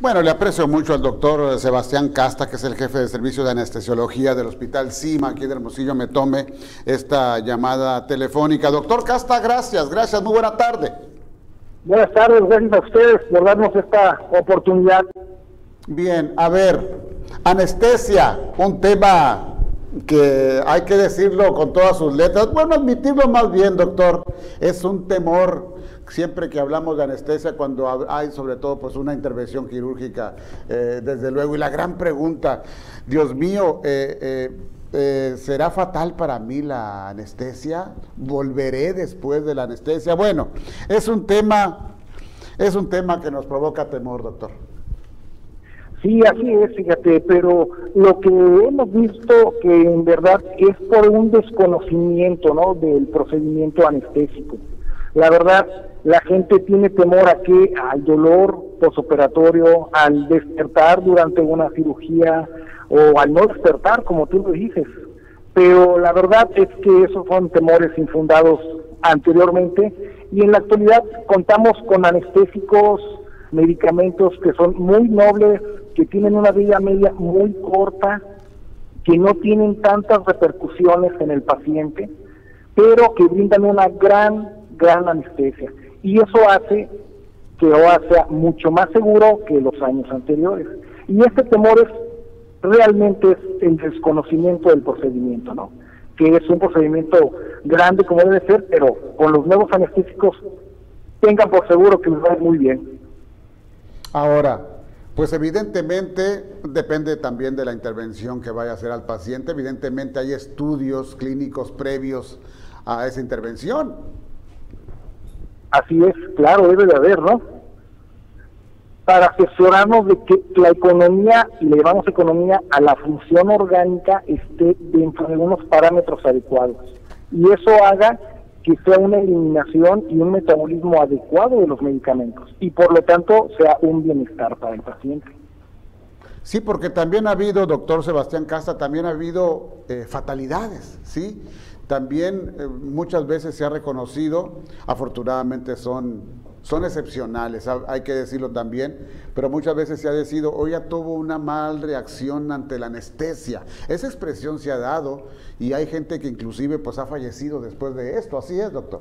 Bueno, le aprecio mucho al doctor Sebastián Casta, que es el jefe de servicio de anestesiología del Hospital CIMA, aquí de Hermosillo, me tome esta llamada telefónica. Doctor Casta, gracias, gracias, muy buena tarde. Buenas tardes, gracias a ustedes por darnos esta oportunidad. Bien, a ver, anestesia, un tema que hay que decirlo con todas sus letras, bueno, admitirlo más bien, doctor, es un temor siempre que hablamos de anestesia, cuando hay sobre todo pues una intervención quirúrgica, eh, desde luego, y la gran pregunta, Dios mío, eh, eh, ¿será fatal para mí la anestesia? ¿Volveré después de la anestesia? Bueno, es un tema, es un tema que nos provoca temor, doctor. Sí, así es, fíjate, pero lo que hemos visto que en verdad es por un desconocimiento, ¿no? Del procedimiento anestésico. La verdad, la gente tiene temor a que al dolor posoperatorio, al despertar durante una cirugía o al no despertar, como tú lo dices. Pero la verdad es que esos son temores infundados anteriormente y en la actualidad contamos con anestésicos, medicamentos que son muy nobles, que tienen una vida media muy corta, que no tienen tantas repercusiones en el paciente, pero que brindan una gran gran anestesia. Y eso hace que OA sea mucho más seguro que los años anteriores. Y este temor es realmente es el desconocimiento del procedimiento, ¿no? Que es un procedimiento grande como debe ser, pero con los nuevos anestésicos tengan por seguro que les va muy bien. Ahora, pues evidentemente depende también de la intervención que vaya a hacer al paciente. Evidentemente hay estudios clínicos previos a esa intervención. Así es, claro, debe de haber, ¿no? Para asesorarnos de que la economía, y le llamamos economía, a la función orgánica esté dentro de unos parámetros adecuados. Y eso haga que sea una eliminación y un metabolismo adecuado de los medicamentos. Y por lo tanto sea un bienestar para el paciente. Sí, porque también ha habido, doctor Sebastián Casta, también ha habido eh, fatalidades, ¿sí? También eh, muchas veces se ha reconocido, afortunadamente son, son excepcionales, hay que decirlo también, pero muchas veces se ha decidido, hoy ya tuvo una mal reacción ante la anestesia. Esa expresión se ha dado y hay gente que inclusive pues ha fallecido después de esto, así es, doctor.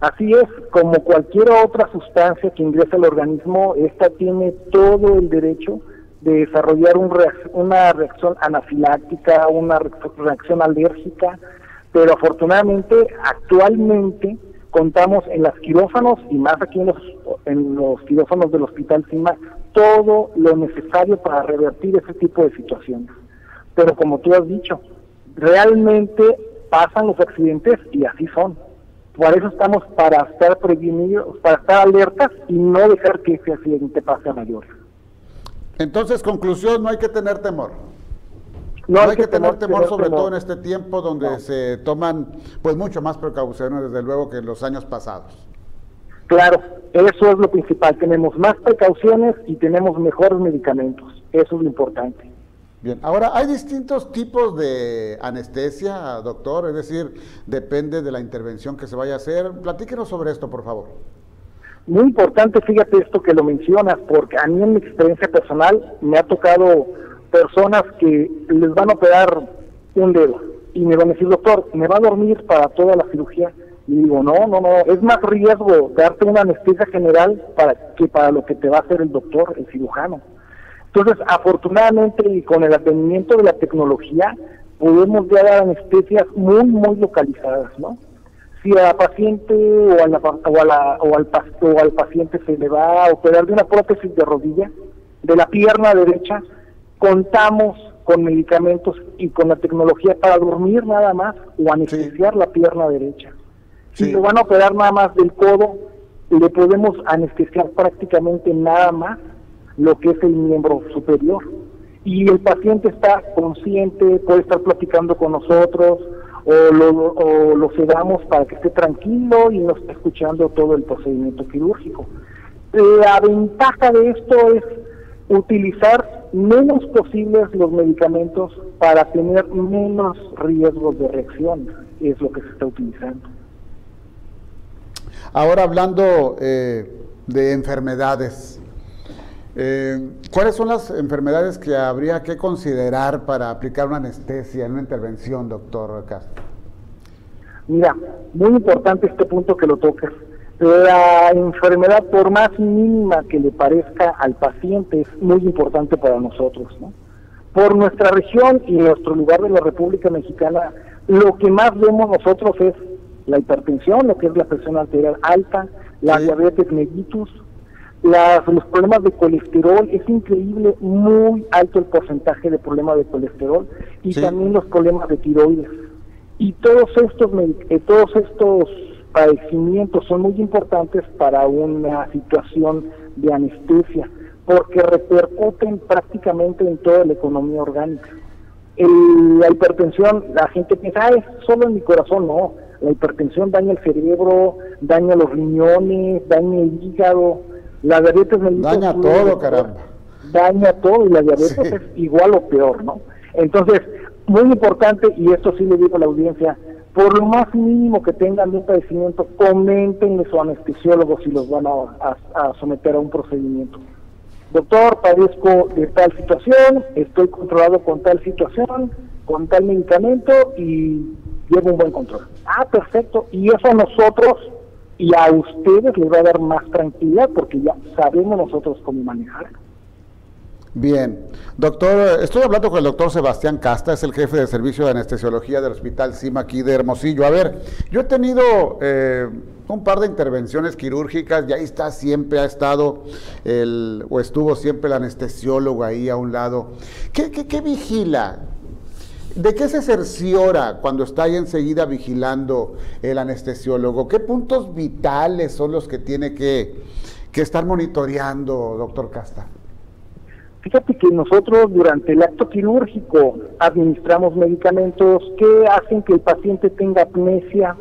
Así es, como cualquier otra sustancia que ingresa al organismo, esta tiene todo el derecho de desarrollar un una reacción anafiláctica, una reacción alérgica, pero afortunadamente actualmente contamos en las quirófanos y más aquí en los, en los quirófanos del Hospital CIMA todo lo necesario para revertir ese tipo de situaciones. Pero como tú has dicho, realmente pasan los accidentes y así son. Por eso estamos para estar prevenidos, para estar alertas y no dejar que ese accidente pase a mayores. Entonces, conclusión, no hay que tener temor. No, hay que, tener temor, sobre todo en este tiempo donde se toman pues mucho más precauciones, desde luego, que en los años pasados. Claro, eso es lo principal. Tenemos más precauciones y tenemos mejores medicamentos. Eso es lo importante. Bien, ahora hay distintos tipos de anestesia, doctor, es decir, depende de la intervención que se vaya a hacer. Platíquenos sobre esto, por favor. Muy importante, fíjate esto que lo mencionas, porque a mí en mi experiencia personal me ha tocado personas que les van a operar un dedo y me van a decir, doctor, ¿me va a dormir para toda la cirugía? Y digo, no, no, no, es más riesgo darte una anestesia general para que para lo que te va a hacer el doctor, el cirujano. Entonces, afortunadamente y con el atendimiento de la tecnología, podemos ya dar anestesias muy, muy localizadas, ¿no? Si a la paciente o, a la, o, a la, o, al, o al paciente se le va a operar de una prótesis de rodilla, de la pierna derecha, contamos con medicamentos y con la tecnología para dormir nada más o anestesiar la pierna derecha. Si lo van a operar nada más del codo, le podemos anestesiar prácticamente nada más lo que es el miembro superior. Y el paciente está consciente, puede estar platicando con nosotros o lo, o lo sedamos para que esté tranquilo y no esté escuchando todo el procedimiento quirúrgico. La ventaja de esto es utilizar menos posibles los medicamentos para tener menos riesgos de reacción, es lo que se está utilizando. Ahora hablando eh, de enfermedades, Eh, ¿Cuáles son las enfermedades que habría que considerar para aplicar una anestesia en una intervención, doctor Castro? Mira, muy importante este punto que lo tocas. La enfermedad, por más mínima que le parezca al paciente, es muy importante para nosotros. ¿no? Por nuestra región y nuestro lugar de la República Mexicana, lo que más vemos nosotros es la hipertensión, lo que es la presión arterial alta, la diabetes mellitus, los problemas de colesterol, es increíble, muy alto el porcentaje de problemas de colesterol y también los problemas de tiroides. Y todos estos, eh, todos estos padecimientos son muy importantes para una situación de anestesia, porque repercuten prácticamente en toda la economía orgánica. la hipertensión, la gente piensa, ah, es solo en mi corazón, no. La hipertensión daña el cerebro, daña los riñones, daña el hígado, la diabetes Daña todo, caramba. Daña todo y la diabetes es igual o peor, ¿no? Entonces, muy importante, y esto sí le digo a la audiencia, por lo más mínimo que tengan un padecimiento, comentenle a su anestesiólogo si los van a, a, someter a un procedimiento. Doctor, padezco de tal situación, estoy controlado con tal situación, con tal medicamento y llevo un buen control. Ah, perfecto. Y eso a nosotros y a ustedes les va a dar más tranquilidad porque ya sabemos nosotros cómo manejar. Bien, doctor, estoy hablando con el doctor Sebastián Casta, es el jefe de servicio de anestesiología del Hospital CIMA aquí de Hermosillo. A ver, yo he tenido eh, un par de intervenciones quirúrgicas y ahí está siempre, ha estado el, o estuvo siempre el anestesiólogo ahí a un lado. ¿Qué, qué, qué vigila? ¿De qué se cerciora cuando está ahí enseguida vigilando el anestesiólogo? ¿Qué puntos vitales son los que tiene que, estar monitoreando, doctor Casta? Fíjate que nosotros durante el acto quirúrgico administramos medicamentos que hacen que el paciente tenga apnesia,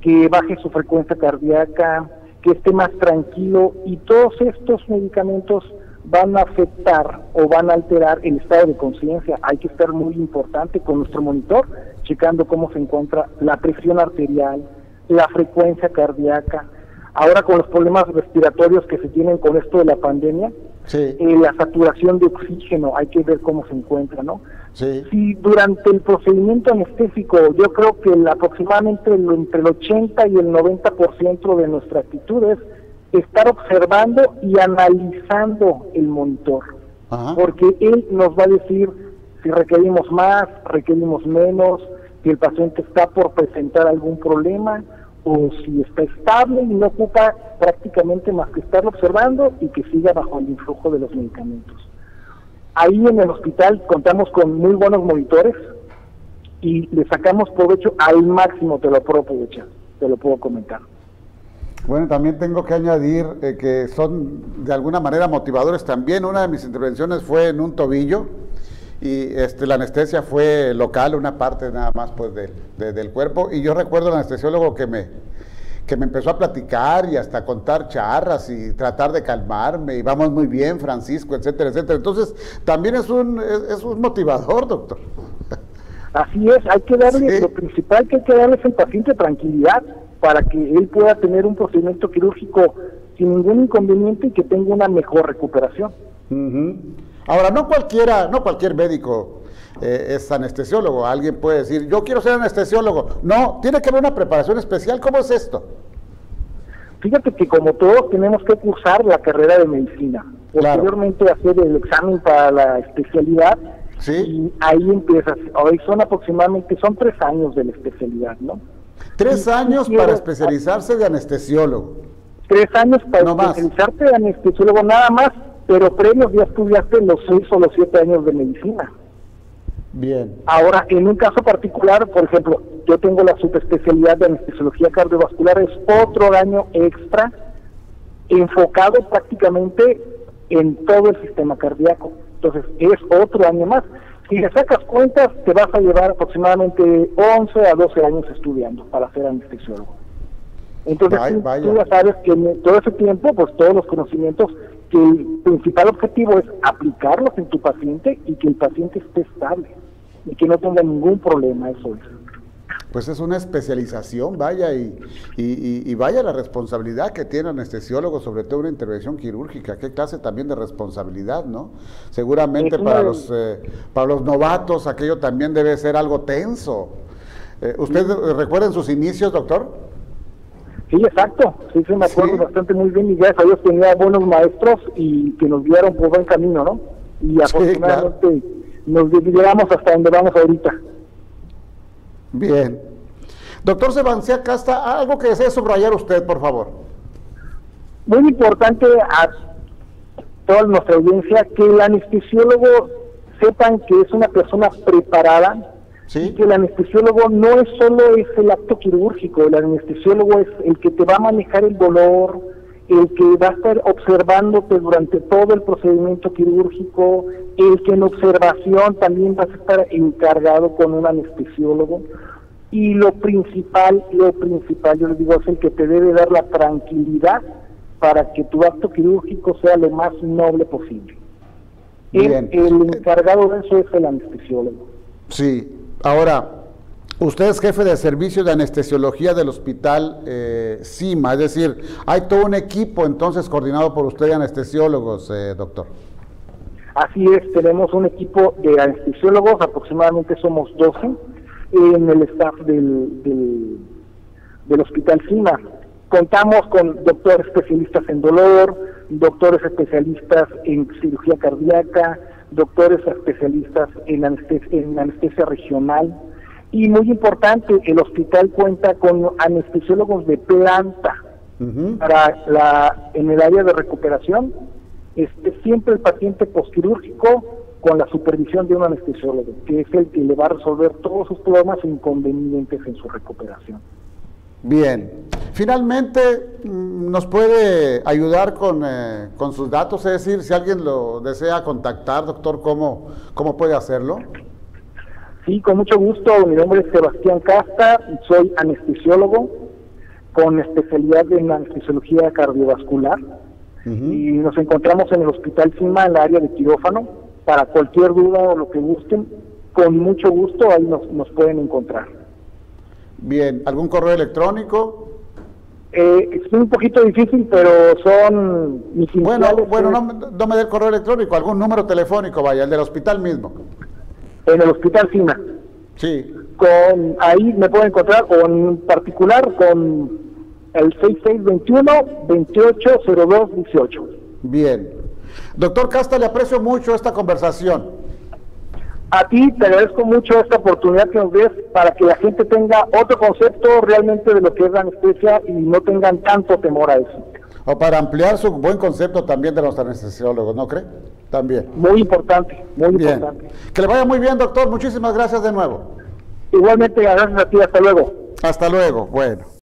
que baje su frecuencia cardíaca, que esté más tranquilo y todos estos medicamentos van a afectar o van a alterar el estado de conciencia. Hay que estar muy importante con nuestro monitor, checando cómo se encuentra la presión arterial, la frecuencia cardíaca. Ahora con los problemas respiratorios que se tienen con esto de la pandemia, eh, la saturación de oxígeno, hay que ver cómo se encuentra, ¿no? Sí. Si durante el procedimiento anestésico, yo creo que aproximadamente entre el 80 y el 90% de nuestra actitud es estar observando y analizando el monitor, porque él nos va a decir si requerimos más, requerimos menos, si el paciente está por presentar algún problema o si está estable y no ocupa prácticamente más que estarlo observando y que siga bajo el influjo de los medicamentos. Ahí en el hospital contamos con muy buenos monitores y le sacamos provecho al máximo, te lo puedo aprovechar, te lo puedo comentar. Bueno, también tengo que añadir eh, que son de alguna manera motivadores también. Una de mis intervenciones fue en un tobillo y este, la anestesia fue local, una parte nada más pues del cuerpo. Y yo recuerdo al anestesiólogo que me, que me empezó a platicar y hasta contar charras y tratar de calmarme y vamos muy bien, Francisco, etcétera, etcétera. Entonces, también es un, es, un motivador, doctor. Así es, hay que darle, lo principal que hay que darle es al paciente tranquilidad para que él pueda tener un procedimiento quirúrgico sin ningún inconveniente y que tenga una mejor recuperación. Ahora, no cualquiera, no cualquier médico eh, es anestesiólogo. Alguien puede decir, yo quiero ser anestesiólogo. No, tiene que haber una preparación especial. ¿Cómo es esto? Fíjate que como todos tenemos que cursar la carrera de medicina, posteriormente hacer el examen para la especialidad ¿Sí? y ahí empiezas. Hoy son aproximadamente, son tres años de la especialidad, ¿no? Tres años para especializarse de anestesiólogo. Tres años para especializarte de anestesiólogo nada más, pero previos ya estudiaste los seis o los siete años de medicina. Bien. Ahora, en un caso particular, por ejemplo, yo tengo la subespecialidad de anestesiología cardiovascular, es otro año extra enfocado prácticamente en todo el sistema cardíaco. Entonces, es otro año más. Si le sacas cuentas, te vas a llevar aproximadamente 11 a 12 años estudiando para ser anestesiólogo. Entonces, tú, ya sabes que en todo ese tiempo, pues todos los conocimientos, que el principal objetivo es aplicarlos en tu paciente y que el paciente esté estable y que no tenga ningún problema, eso es. pues es una especialización, vaya, y, y, vaya la responsabilidad que tiene el anestesiólogo, sobre todo una intervención quirúrgica, qué clase también de responsabilidad, ¿no? Seguramente para los, eh, para los novatos aquello también debe ser algo tenso. Eh, ¿Usted recuerda en sus inicios, doctor? Sí, exacto, sí, sí me acuerdo bastante muy bien y gracias a Dios tenía buenos maestros y que nos guiaron por buen camino, ¿no? Y afortunadamente nos llegamos hasta donde vamos ahorita. Bien. Doctor Sebastián Casta, algo que desee subrayar usted, por favor. Muy importante a toda nuestra audiencia que el anestesiólogo sepan que es una persona preparada que el anestesiólogo no es solo es el acto quirúrgico, el anestesiólogo es el que te va a manejar el dolor, el que va a estar observándote durante todo el procedimiento quirúrgico, el que en observación también vas a estar encargado con un anestesiólogo. Y lo principal, lo principal, yo les digo, es el que te debe dar la tranquilidad para que tu acto quirúrgico sea lo más noble posible. El, el encargado de eso es el anestesiólogo. Sí, ahora, Usted es jefe de servicio de anestesiología del hospital eh, CIMA, es decir, hay todo un equipo entonces coordinado por usted de anestesiólogos, eh, doctor. Así es, tenemos un equipo de anestesiólogos, aproximadamente somos 12 en el staff del, del, del hospital CIMA. Contamos con doctores especialistas en dolor, doctores especialistas en cirugía cardíaca, doctores especialistas en en anestesia regional, y muy importante, el hospital cuenta con anestesiólogos de planta para la en el área de recuperación. Este, siempre el paciente postquirúrgico con la supervisión de un anestesiólogo, que es el que le va a resolver todos sus problemas inconvenientes en su recuperación. Bien. Finalmente, ¿nos puede ayudar con, eh, con sus datos? Es decir, si alguien lo desea contactar, doctor, ¿cómo, cómo puede hacerlo? Sí, con mucho gusto. Mi nombre es Sebastián Casta, soy anestesiólogo con especialidad en anestesiología cardiovascular y nos encontramos en el Hospital CIMA en la área de quirófano. Para cualquier duda o lo que gusten, con mucho gusto ahí nos, nos pueden encontrar. Bien, ¿algún correo electrónico? Eh, es un poquito difícil, pero son mis Bueno, bueno no, no me dé el correo electrónico, algún número telefónico, vaya, el del hospital mismo en el Hospital Cima. Sí. Con, ahí me puedo encontrar, o en particular con el 6621-280218. Bien. Doctor Casta, le aprecio mucho esta conversación. A ti te agradezco mucho esta oportunidad que nos des para que la gente tenga otro concepto realmente de lo que es la anestesia y no tengan tanto temor a eso. O para ampliar su buen concepto también de los anestesiólogos, ¿no cree? También. Muy importante, muy importante. Que le vaya muy bien, doctor. Muchísimas gracias de nuevo. Igualmente, gracias a ti. Hasta luego. Hasta luego. Bueno.